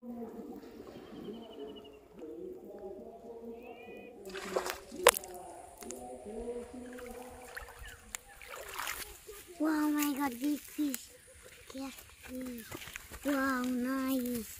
Wow, my God, big fish. Wow, nice.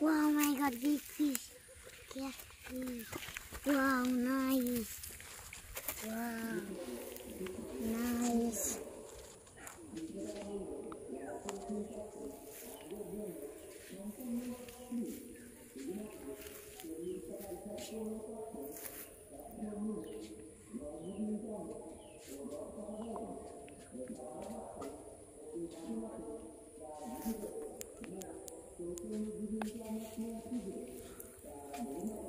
Wow, my God, big fish. Wow, nice. Wow, nice. Wow, 今天下午七点，在我们。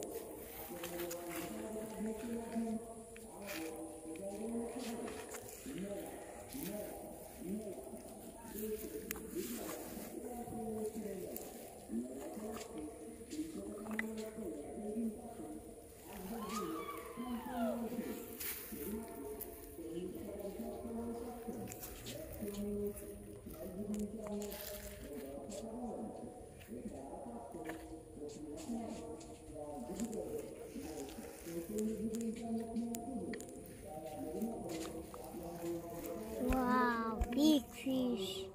Fish.